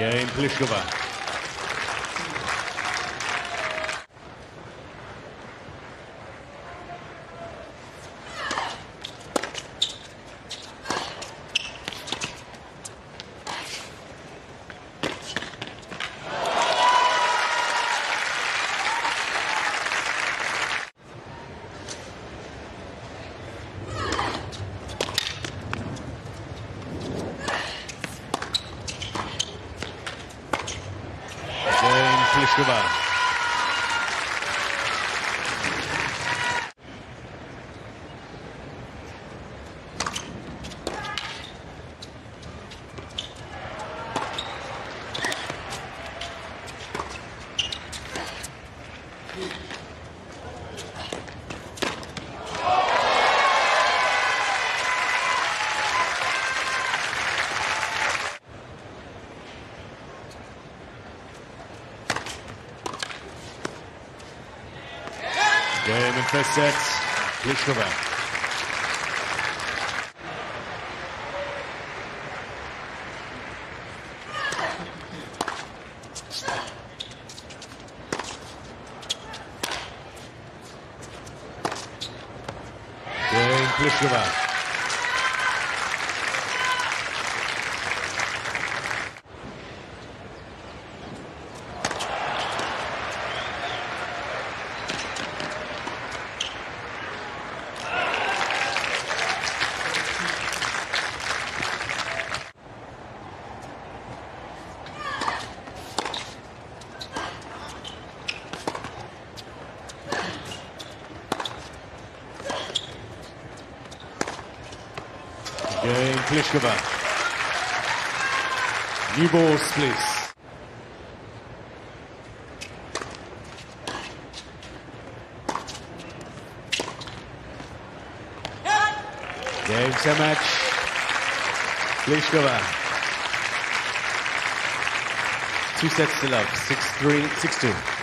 Game Pliskova. Game Pliskova. Game in first set. Pliskova. Game Pliskova. Game Pliskova. New balls, please. Game set match. Pliskova. Two sets to love. 6-3, 6-2.